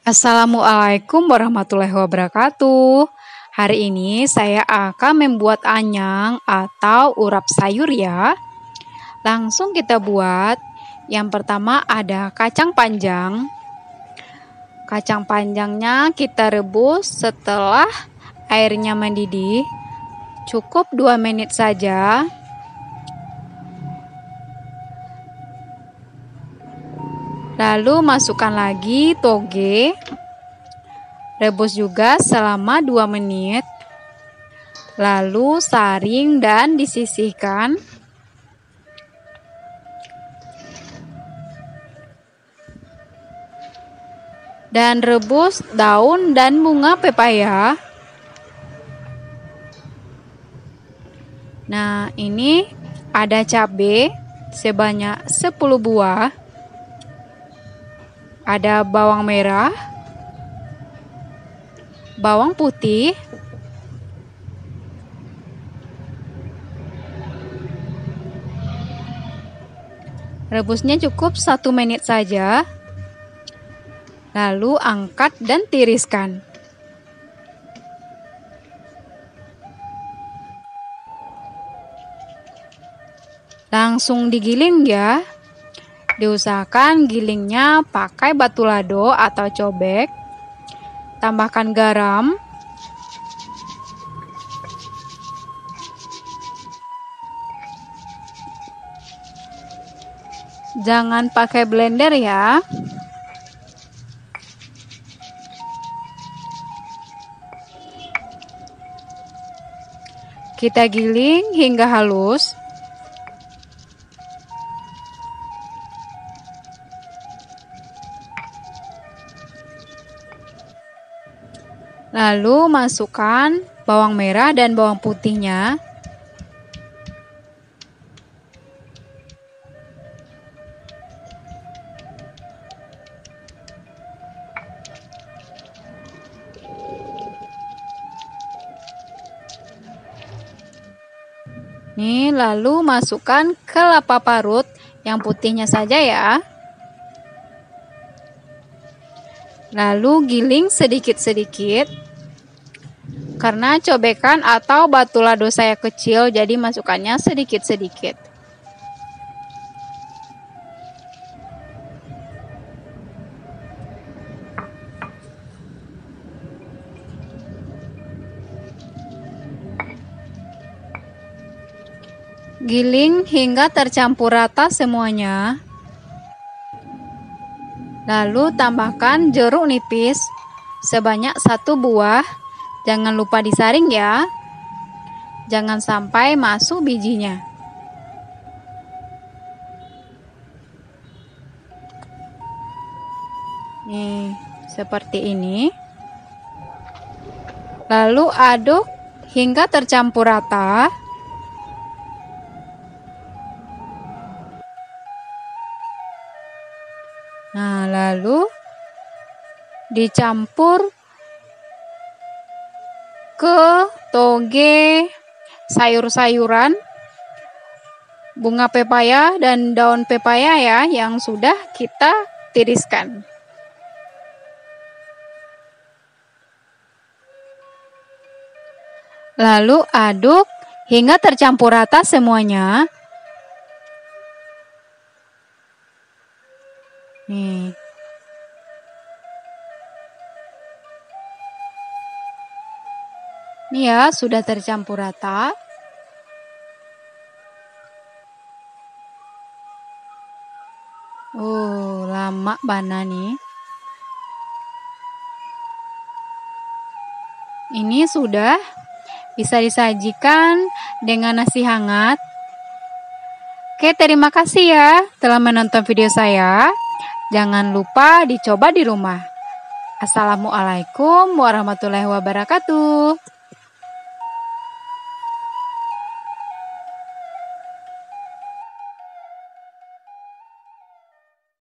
Assalamualaikum warahmatullahi wabarakatuh. Hari ini saya akan membuat anyang atau urap sayur ya. Langsung kita buat. Yang pertama ada kacang panjang. Kacang panjangnya kita rebus setelah airnya mendidih. Cukup 2 menit saja. Lalu masukkan lagi toge. Rebus juga selama 2 menit. Lalu saring dan disisihkan. Dan rebus daun dan bunga pepaya. Nah, ini ada cabai sebanyak 10 buah ada bawang merah, bawang putih, rebusnya cukup satu menit saja, lalu angkat dan tiriskan. Langsung digiling ya. Diusahakan gilingnya pakai batu lado atau cobek. Tambahkan garam. Jangan pakai blender ya. Kita giling hingga halus. Lalu masukkan bawang merah dan bawang putihnya. Nih, lalu masukkan kelapa parut yang putihnya saja ya. Lalu giling sedikit-sedikit. Karena cobekan atau batu lado saya kecil, jadi masukkannya sedikit-sedikit. Giling hingga tercampur rata semuanya. Lalu tambahkan jeruk nipis sebanyak satu buah. Jangan lupa disaring ya. Jangan sampai masuk bijinya. Nih, seperti ini. Lalu aduk hingga tercampur rata. Nah, lalu dicampur ke toge sayur-sayuran bunga pepaya dan daun pepaya ya yang sudah kita tiriskan. Lalu aduk hingga tercampur rata semuanya. Nih ya, sudah tercampur rata. Oh, lama bana nih. Ini sudah bisa disajikan dengan nasi hangat. Oke, terima kasih ya telah menonton video saya. Jangan lupa dicoba di rumah. Assalamualaikum warahmatullahi wabarakatuh.